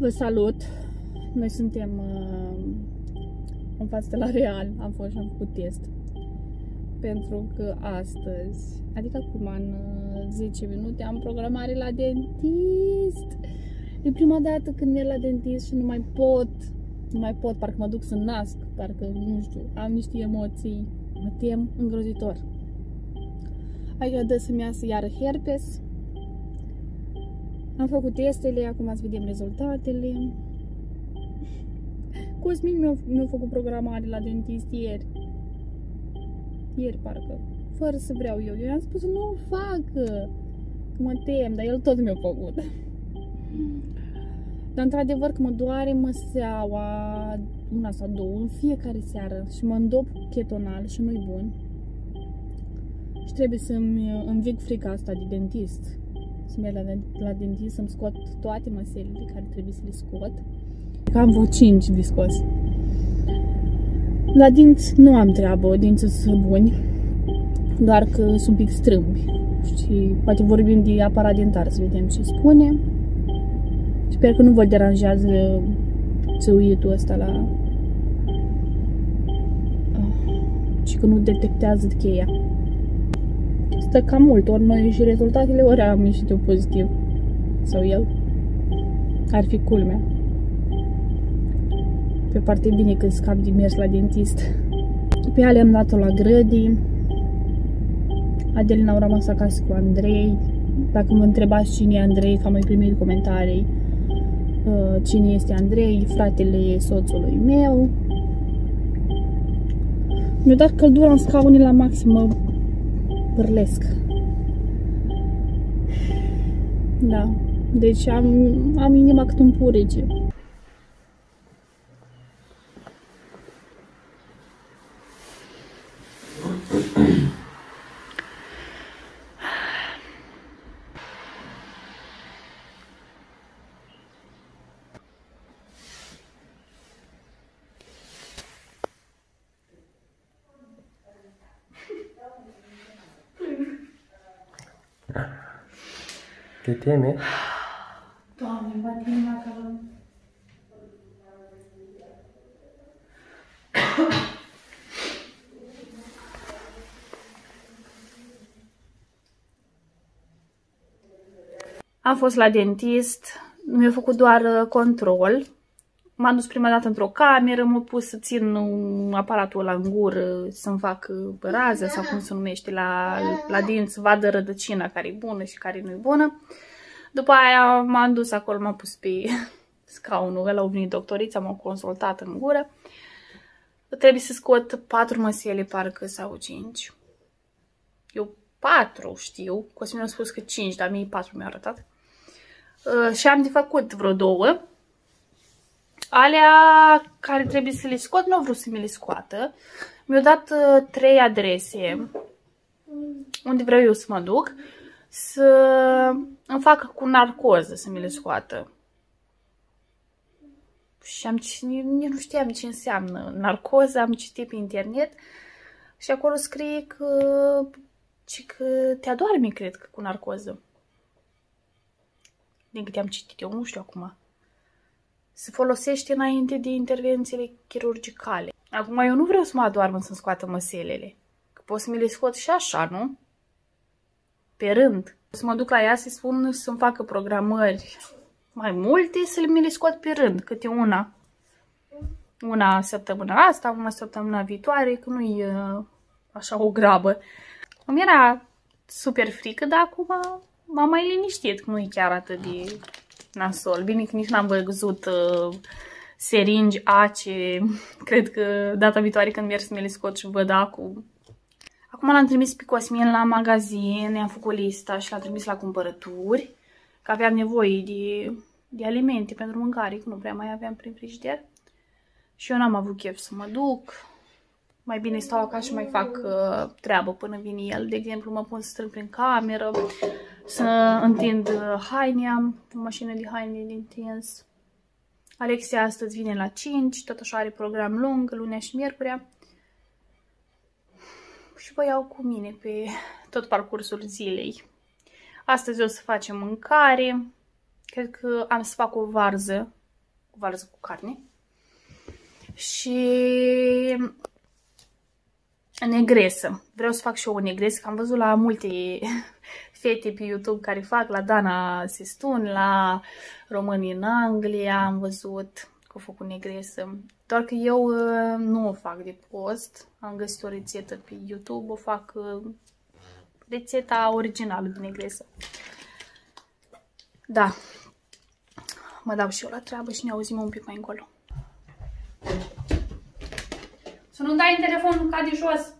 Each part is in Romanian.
Vă salut! Noi suntem uh, în față la Real, am fost și am făcut test. Pentru că astăzi, adică acum în uh, 10 minute, am programare la dentist. E prima dată când merg la dentist și nu mai pot, nu mai pot, parcă mă duc să nasc, parcă, nu știu, am niște emoții, mă tem îngrozitor. Adică dă să-mi iasă iară herpes, am făcut testele, acum ați vedem rezultatele. Cosmin mi-a, mi făcut programare la dentist ieri. Ieri, parcă. Fără să vreau eu. Eu i-am spus nu o fac. Că mă tem, dar el tot mi-a făcut. Dar într-adevăr că mă doare măseaua una sau două în fiecare seară și mă îndop chetonal și nu-i bun. Și trebuie să-mi învig frica asta de dentist să merg la, la dentist să-mi scot toate măselile care trebuie să le scot. Am vreo 5 de scos. La dinți nu am treabă, dinții sunt buni, doar că sunt un pic strâmbi. Și poate vorbim de aparat dentar să vedem ce spune. Sper că nu vă deranjează țăuitul ăsta la... Ah, și că nu detectează cheia stă cam mult, ori noi și rezultatele, ori am ieșit eu pozitiv. Sau el. Ar fi culmea. Pe parte bine când scap din mers la dentist. Pe ale am dat-o la grădii. Adelina au rămas acasă cu Andrei. Dacă mă întrebați cine e Andrei, că am mai primit comentarii. Uh, cine este Andrei, fratele soțului meu. Mi-a dat căldura în scaune la maximă pârlesc. Da. Deci am, am inima cât un purege. Te teme? Doamne, bate inima că... Am fost la dentist, mi-a făcut doar uh, control. M-am dus prima dată într-o cameră, m-a pus să țin aparatul ăla în gură, să-mi fac uh, rază sau cum se numește la, la dinți, să vadă rădăcina care e bună și care nu e bună. După aia m-am dus acolo, m-am pus pe scaunul ăla, au venit doctorița, m-au consultat în gură. Trebuie să scot patru măsele, parcă, sau cinci. Eu patru știu, Cosmin a spus că cinci, dar mie patru mi-a arătat. Uh, și am de făcut vreo două. Alea care trebuie să le scot, nu au vrut să mi le scoată. Mi-au dat uh, trei adrese unde vreau eu să mă duc să îmi facă cu narcoză să mi le scoată. Și am, nici nu știam ce înseamnă narcoză, am citit pe internet și acolo scrie că, ci că te adorme, cred că, cu narcoză. Din câte am citit eu, nu știu acum. Se folosește înainte de intervențiile chirurgicale. Acum eu nu vreau să mă adorm să-mi scoată măselele. Că pot să mi le scot și așa, nu? pe rând. Să mă duc la ea să-i spun să-mi facă programări mai multe, să mi le scot pe rând, câte una. Una săptămâna asta, una săptămâna viitoare, că nu-i uh, așa o grabă. Îmi era super frică, dar acum m-am mai liniștit, că nu e chiar atât de nasol. Bine că nici n-am văzut uh, seringi ace. Cred că data viitoare când merg să mi le scot și văd acum Acum l-am trimis pe Cosmin la magazin, ne-am făcut lista și l-am trimis la cumpărături, că aveam nevoie de, de alimente pentru mâncare, că nu prea mai aveam prin frigider. Și eu n-am avut chef să mă duc. Mai bine stau acasă și mai fac uh, treabă până vine el. De exemplu, mă pun să strâng prin cameră, să întind uh, haine, am o mașină de haine din tins. Alexia astăzi vine la 5, tot așa are program lung, lunea și miercurea și vă iau cu mine pe tot parcursul zilei. Astăzi o să facem mâncare. Cred că am să fac o varză varză cu carne. Și negresă. Vreau să fac și eu o negresă, că am văzut la multe fete pe YouTube care fac, la Dana Sistun, la români în Anglia, am văzut că au făcut negresă. Doar că eu uh, nu o fac de post, am găsit o rețetă pe YouTube, o fac uh, rețeta originală de negresă. Da, mă dau și eu la treabă și ne auzim un pic mai încolo. Să nu dai în telefon, nu cade jos.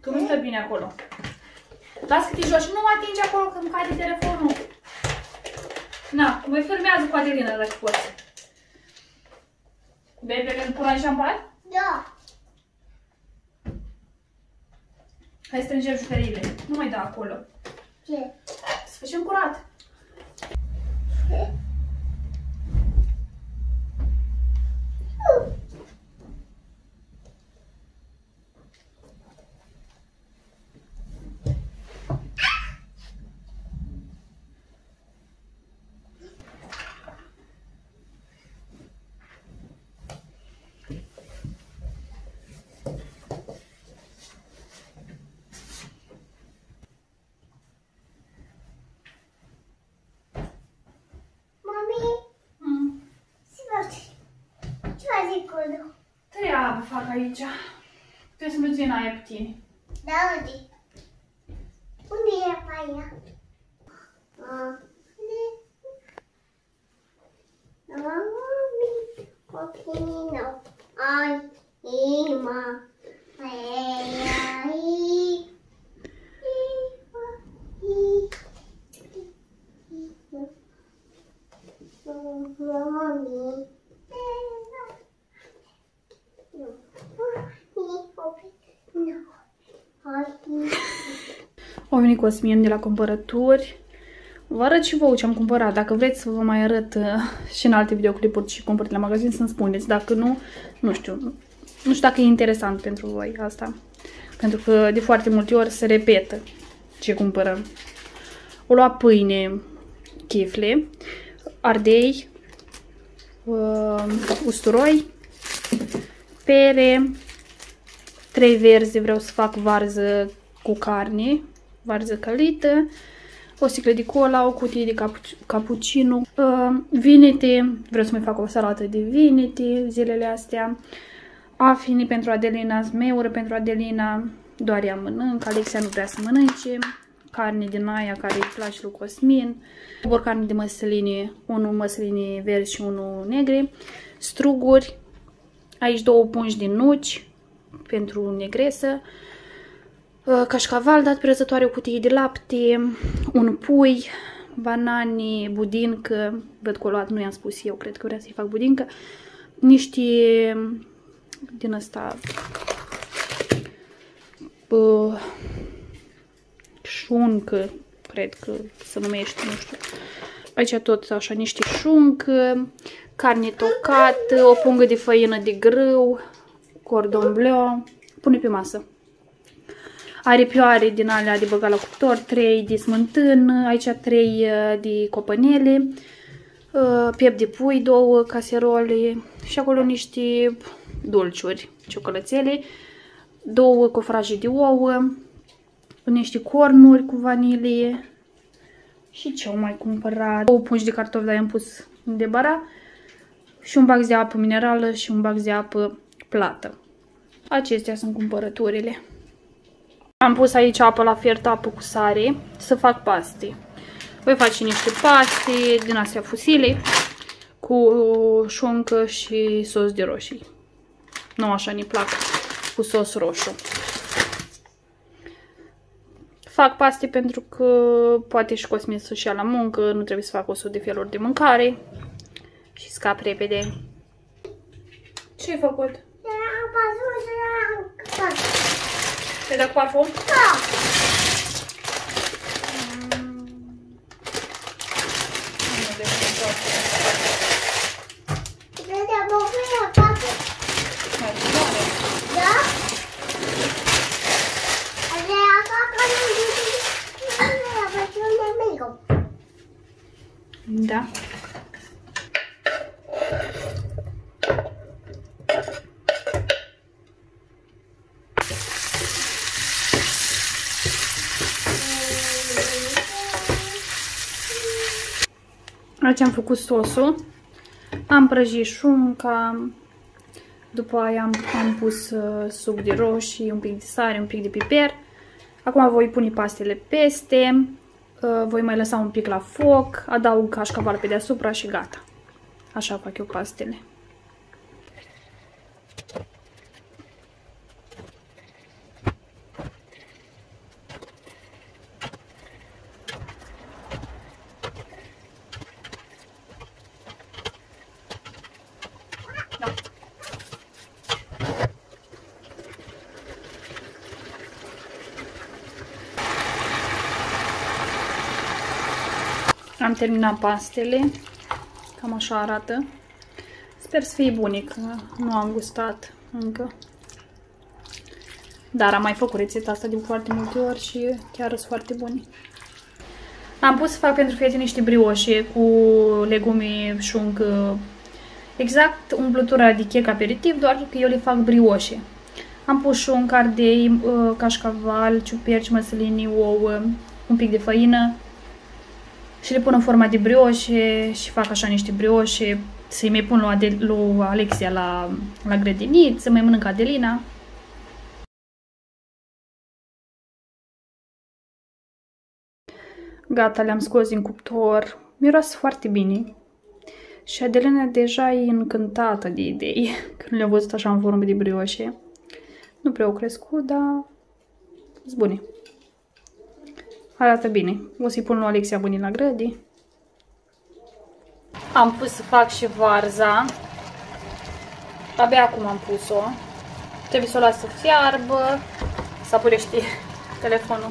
Că nu stă bine acolo. Lasă că te joci și nu mă atinge acolo când cade telefonul. Na, mai filmează cu Adelina dacă poți. Bebe, când pun șampan? Da. Hai strângem jucăriile. Nu mai da acolo. Ce? Să facem curat. Ce? Treabă. Treabă fac aici. Trebuie să duci în aia. Da, unde? Unde e ai, i, i, Au venit Cosmin de la cumpărături. Vă arăt și vouă ce am cumpărat. Dacă vreți să vă mai arăt uh, și în alte videoclipuri și cumpărat la magazin, să-mi spuneți. Dacă nu, nu știu. Nu știu dacă e interesant pentru voi asta. Pentru că de foarte multe ori se repetă ce cumpărăm. O lua pâine, chifle, ardei, uh, usturoi, pere, trei verzi, vreau să fac varză cu carne, varză călită, o sticlă de cola, o cutie de capu- cappuccino, uh, vinete, vreau să mai fac o salată de vinete zilele astea, afini pentru Adelina, zmeură pentru Adelina, doar ea mănâncă, Alexia nu vrea să mănânce, carne din aia care îi place lui Cosmin, borcane de măsăline, unul măsăline verzi și unul negre, struguri, aici două pungi de nuci pentru negresă, uh, cașcaval dat prezătoare, o cutie de lapte, un pui, banane, budincă, văd că o luat, nu i-am spus eu, cred că vrea să-i fac budincă, niște din asta uh, șuncă, cred că se numește, nu știu. Aici tot așa niște șuncă, carne tocată, o pungă de făină de grâu, cordon bleu, pune pe masă. Aripioare din alea de băgat la cuptor, 3 de smântână, aici 3 de copănele, uh, piept de pui, două caserole și acolo niște dulciuri, ciocolățele, două cofraje de ouă, niște cornuri cu vanilie și ce au mai cumpărat, două pungi de cartofi, dar i-am pus de bara și un bax de apă minerală și un bax de apă plată. Acestea sunt cumpărăturile. Am pus aici apă la fiert, apă cu sare, să fac paste. Voi face niște paste din astea fusile cu șuncă și sos de roșii. Nu așa ne plac cu sos roșu. Fac paste pentru că poate și Cosmin să-și ia la muncă, nu trebuie să fac 100 de feluri de mâncare și scap repede. Ce ai făcut? Am văzut la Te-ai dat cu parfum? Da. Da. Aici am făcut sosul, am prăjit șunca, după aia am, am pus uh, suc de roșii, un pic de sare, un pic de piper. Acum voi pune pastele peste voi mai lăsa un pic la foc, adaug cașcaval pe deasupra și gata. Așa fac eu pastele. Am terminat pastele. Cam așa arată. Sper să fie bune, că nu am gustat încă. Dar am mai făcut rețeta asta de foarte multe ori și chiar sunt foarte bune. Am pus să fac pentru fete niște brioșe cu legume, șuncă, exact umplutura de chec aperitiv, doar că eu le fac brioșe. Am pus șuncă, ardei, uh, cașcaval, ciuperci, măsălini, ouă, un pic de făină, și le pun în forma de brioșe și fac așa niște brioșe, să-i mai pun lui, lui Alexia la, la grădinit, să mai mănâncă Adelina. Gata, le-am scos din cuptor. Miroase foarte bine. Și Adelina deja e încântată de idei, când le-a văzut așa în formă de brioșe. Nu prea au crescut, dar sunt bune. Arată bine. O să-i pun lui Alexia bunii la grădi. Am pus să fac și varza. Abia acum am pus-o. Trebuie să o las să fiarbă. Să apurește telefonul.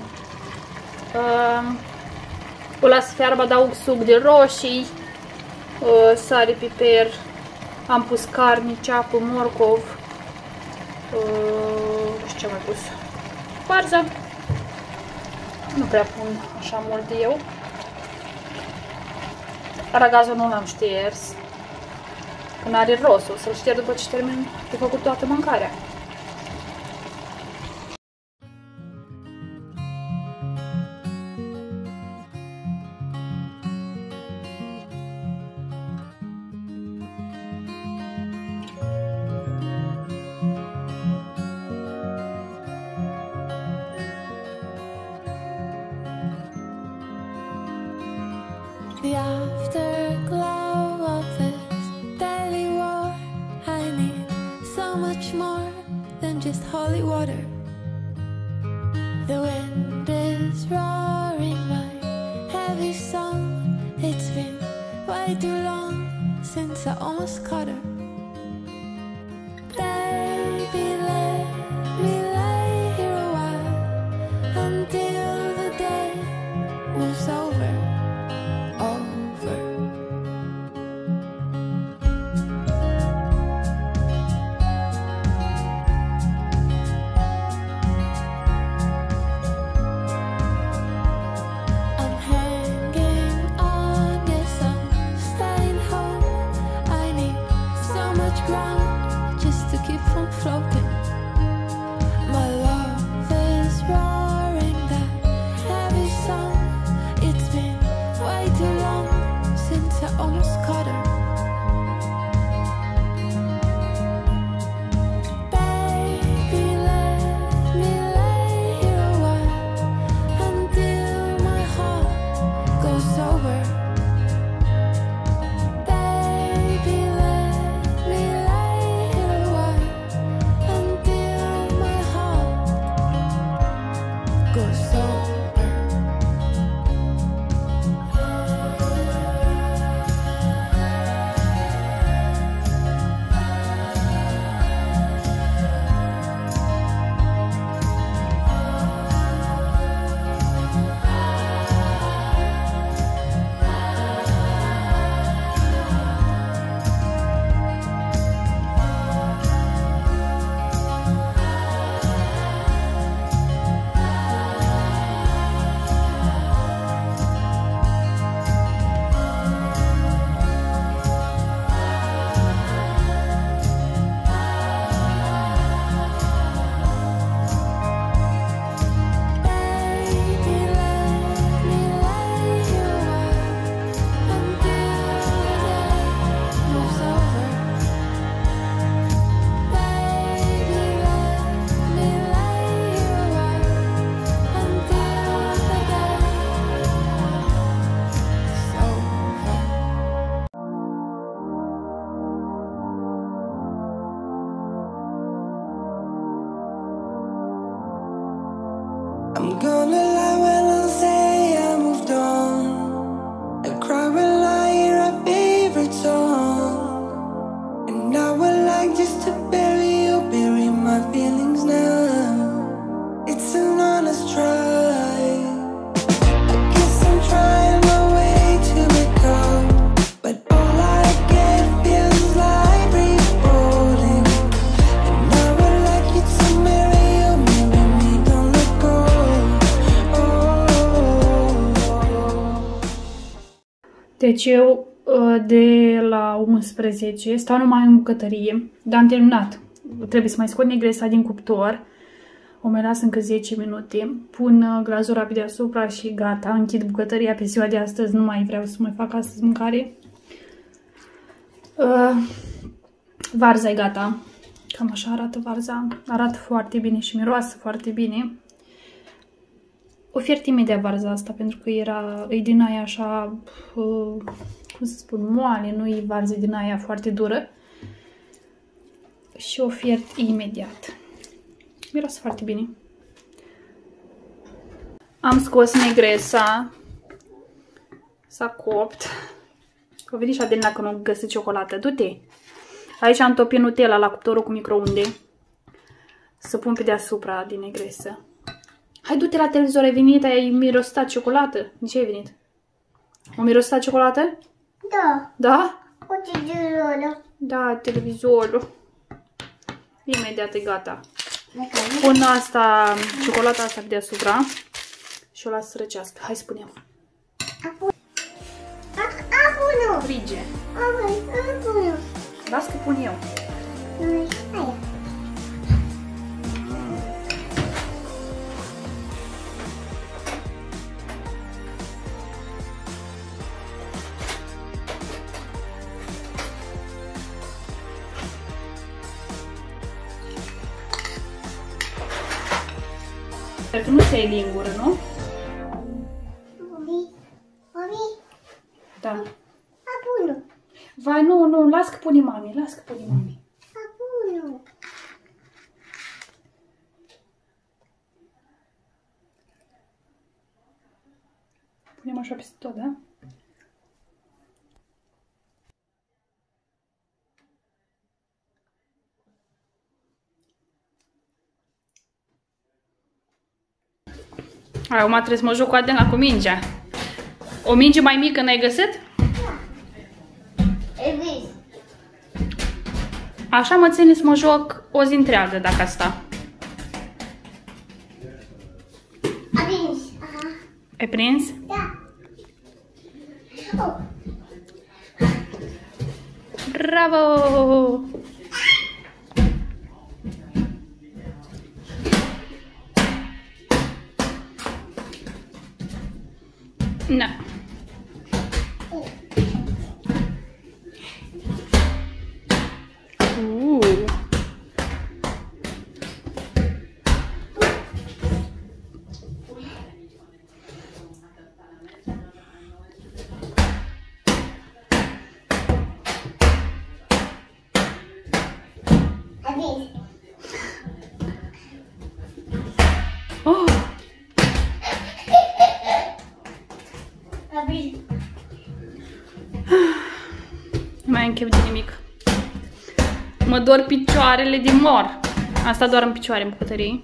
Uh, o las să fiarbă, adaug suc de roșii, uh, sare, piper. Am pus carne, ceapă, morcov. Uh, nu știu ce am mai pus. Varza. Nu prea pun așa mult eu. Aragazul nu l-am șters. Când are rost, o să-l șterg după ce termin de făcut toată mâncarea. Deci eu uh, de la 11 stau numai în bucătărie, dar am terminat. Trebuie să mai scot negresa din cuptor. O mai las încă 10 minute. Pun uh, glazura pe deasupra și gata. Închid bucătăria pe ziua de astăzi. Nu mai vreau să mai fac astăzi mâncare. Uh, varza e gata. Cam așa arată varza. Arată foarte bine și miroase foarte bine. Oferti imediat varza asta pentru că era, e din aia așa, uh, cum să spun, moale, nu e varză din aia foarte dură. Și ofert imediat. Miroase foarte bine. Am scos negresa. S-a copt. O venit și Adelina că nu găsit ciocolată. Du-te! Aici am topit Nutella la cuptorul cu microunde. Să pun pe deasupra din negresă. Hai, du-te la televizor, ai venit, ai mirostat ciocolată. De ce ai venit? O mirostat ciocolată? Da, Da? uite de Da, televizorul. Imediat e gata. Dacă Pun asta, ciocolata asta pe deasupra și o las să răcească. Hai, spune-o. Apunu! Frige. Apunu! Las că pun eu. Hai. Sper că nu se iei lingură, nu? Mami, mami, Da. apunu! Vai, nu, nu, las că pune mami, las că pune mami. Apunu! Punem așa peste tot, da? Acum trebuie să mă joc cu Adela cu mingea. O minge mai mică n-ai găsit? E vis. Așa mă ține să mă joc o zi întreagă dacă asta. A vins. Aha. Ai prins? Da. Oh, Bravo! Mă dor picioarele din mor. Asta doar în picioare în bucătărie.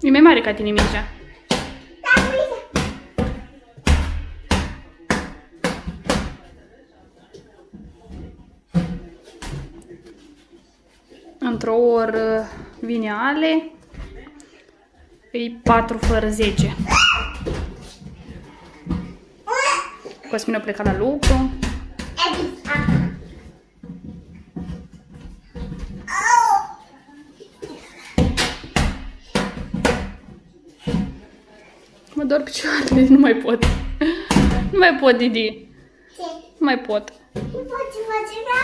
E mai mare ca tine mingea. Da, uite. Într-o oră vine Ale. E 4 fără 10. Cosmin a plecat la lucru. A vins. Aha. Au. Mă dor picioarele, nu mai pot. Nu mai pot, Didi. Ce? Nu mai pot. Nu poți face la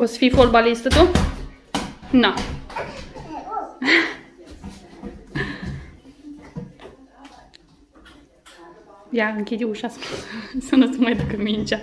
O să fii fotbalistă tu? Na. Ia, închide ușa să nu se mai ducă mingea.